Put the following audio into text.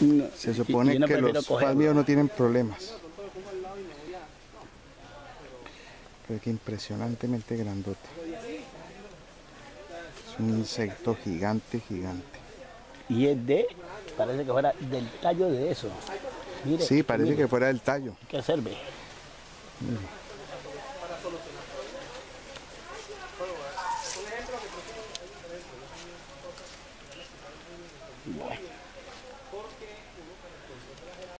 No. Se supone que los palmios no tienen problemas. Pero es que impresionantemente grandote. Es un insecto gigante, gigante. Y es de, parece que fuera del tallo de eso. Mire, Sí, parece mire, que fuera del tallo. que sirve. Bueno.